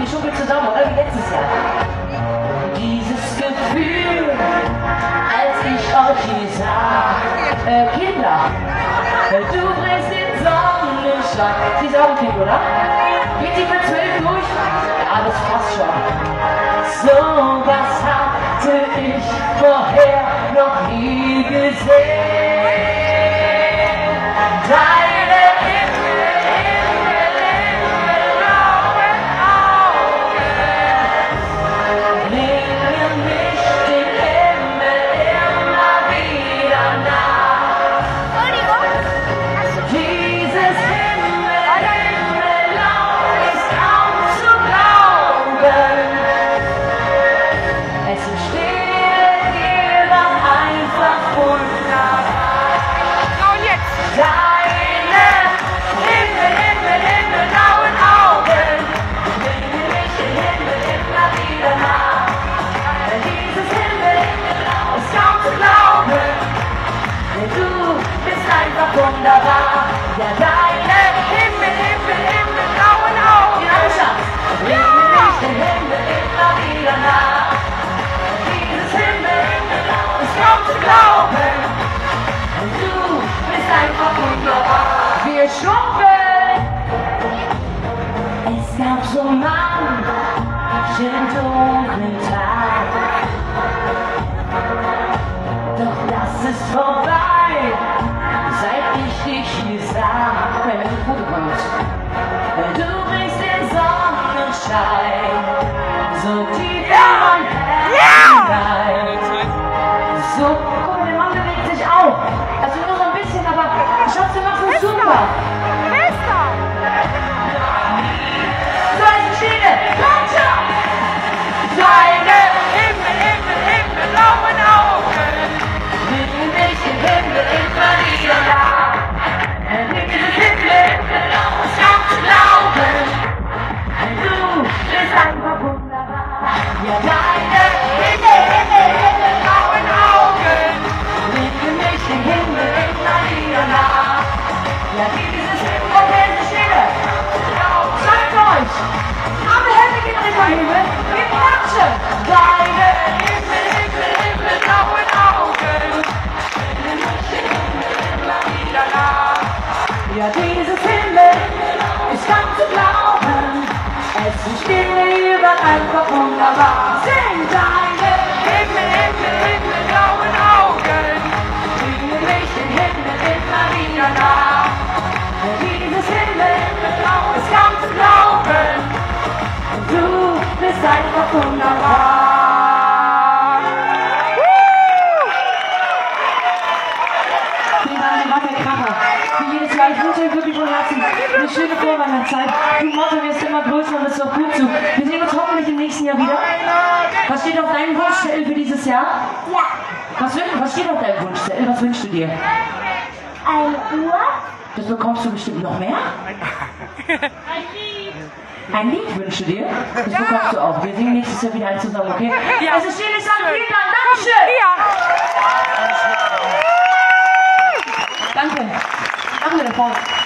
die Schuppe zusammen, oder wie letztes Jahr. Dieses Gefühl, als ich euch hier sah, äh, Kinder, du bringst den Sonnenschein. Sie ein Kind, oder? Ja, deine Himmel, Himmel, Himmel, blauen Augen. Ja, Schatz. Bringen mich den Himmel immer wieder nah. Dieses Himmel, Himmelblau ist kaum zu glauben. Du bist einfach wunderbar. Wir schrumpeln. Es gab so manchen dunklen Tag. Doch das ist vorbei, so ist kaum zu glauben. Es ist still, wird einfach wunderbar. Sing deine Himmel, Himmel, Himmel, blauen Augen. bringen mich den Himmel immer wieder nah. Dieses Himmel ist kaum zu glauben. Du bist einfach wunderbar. Kracher. Wie jedes Jahr, ich wünsche euch wirklich von Herzen eine schöne Vorweihnachtszeit. Du Motto wirst immer größer und das ist auch gut so. Wir sehen uns hoffentlich im nächsten Jahr wieder. Was steht auf deinem Wunschzettel für dieses Jahr? Ja, Was, was steht auf deinem Wunschzettel? Was wünschst du dir? eine Uhr. Das bekommst du bestimmt noch mehr. Ein Lied wünschst du dir? Das bekommst du auch. Wir singen nächstes Jahr wieder eins zusammen, okay? Ja. Also ich sage vielen Dank. Dankeschön. Ja. Japón.